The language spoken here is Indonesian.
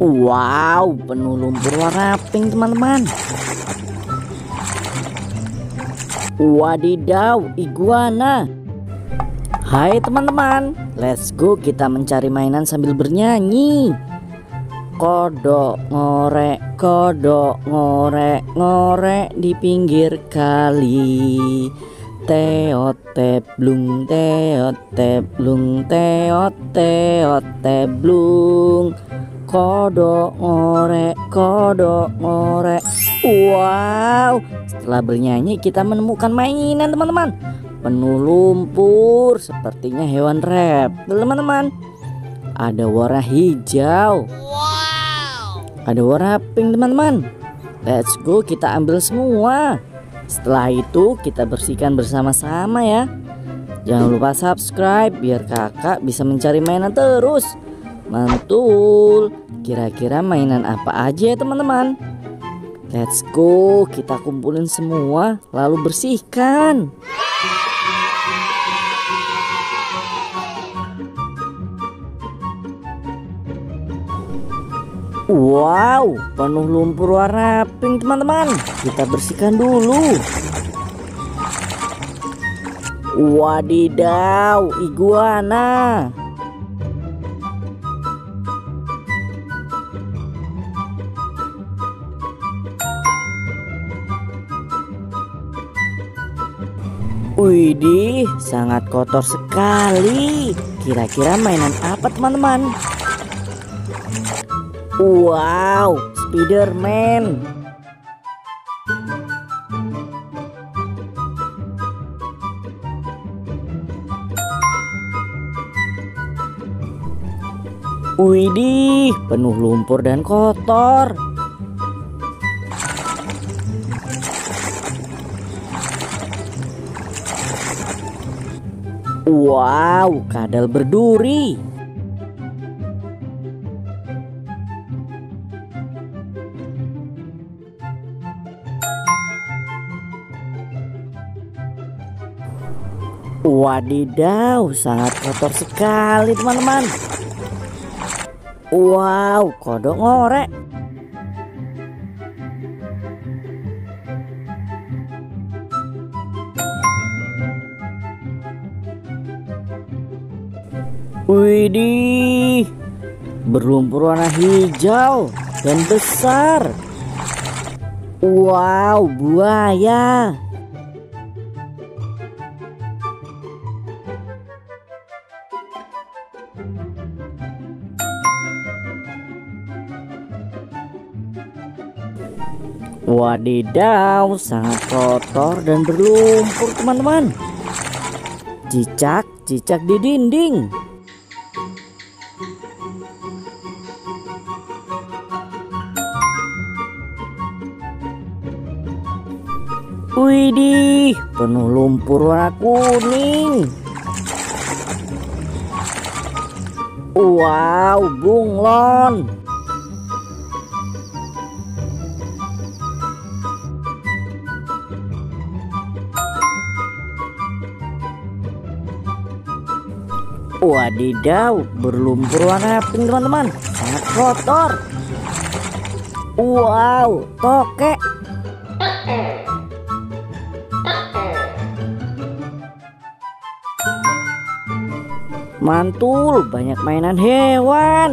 Wow, penuh lumpur warna pink teman-teman. Wadidaw, iguana. Hai teman-teman, let's go kita mencari mainan sambil bernyanyi. Kodok ngorek, kodok ngorek, ngorek di pinggir kali. Teot teblung, teot teblung, teot teot teblung. Kodok ngorek, kodok ngorek. Wow, setelah bernyanyi kita menemukan mainan teman-teman. Penuh lumpur sepertinya hewan rap. Teman-teman Ada warna hijau. Ada warna pink teman-teman. Let's go kita ambil semua Setelah itu kita bersihkan bersama-sama ya. Jangan lupa subscribe biar kakak bisa mencari mainan terus. Mantul. Kira-kira mainan apa aja ya teman-teman? Let's go, kita kumpulin semua lalu bersihkan. Wow, penuh lumpur warna pink teman-teman. Kita bersihkan dulu. Wadidaw, iguana. Widih, sangat kotor sekali. Kira-kira mainan apa teman-teman? Wow, Spiderman. Widih, penuh lumpur dan kotor. Wow, kadal berduri. Wadidaw, sangat kotor sekali teman-teman. Wow, kodok ngorek. Widih, berlumpur warna hijau dan besar. Wow, buaya. Wadidaw, sangat kotor dan berlumpur teman-teman. Cicak, cicak di dinding. Widih, penuh lumpur warna kuning. Wow, bunglon. Wadidaw, berlumpur warna pink teman-teman. Sangat kotor. Wow, tokek. Mantul, banyak mainan hewan.